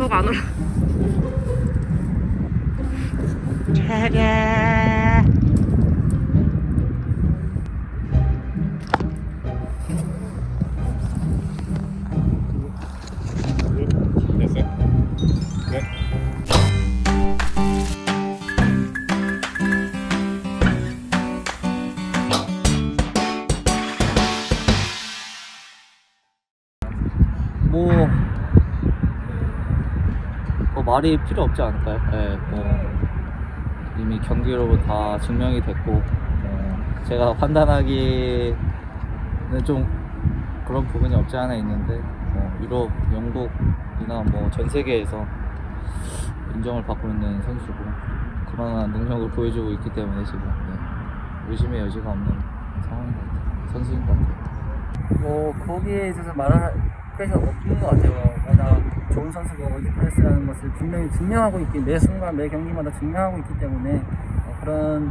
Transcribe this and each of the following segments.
덕안 올라. 네. 뭐, 뭐 말이 필요 없지 않을까요? 예, 뭐 이미 경기로 다 증명이 됐고 뭐 제가 판단하기는 좀 그런 부분이 없지 않아 있는데 뭐 유럽, 영국이나 뭐 전 세계에서 인정을 받고 있는 선수고 그런 능력을 보여주고 있기 때문에 지금 네, 의심의 여지가 없는 상황인 것 같아요. 선수인 것 같아요. 뭐 거기에 있어서 말할 것이 없는 것 같아요. 워낙 좋은 선수고 월드클래스라는 것을 분명히 증명하고 있기 매 순간 매 경기마다 증명하고 있기 때문에 어, 그런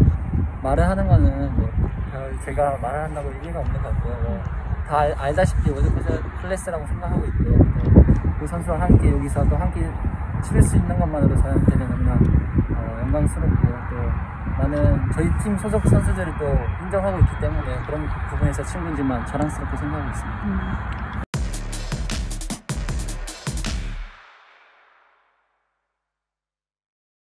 말을 하는 거는 뭐별 제가 말을 한다고 의미가 없는 것 같고요. 뭐 다 알, 알다시피 월드클래스라고 생각하고 있고요. 또그 선수와 함께 여기서 또 함께 치를 수 있는 것만으로 저한테는 너무나 어, 영광스럽고요. 또 많은 저희 팀 소속 선수들이 또 인정하고 있기 때문에 그런 부분에서 친구인지만 자랑스럽게 생각하고 있습니다. 음.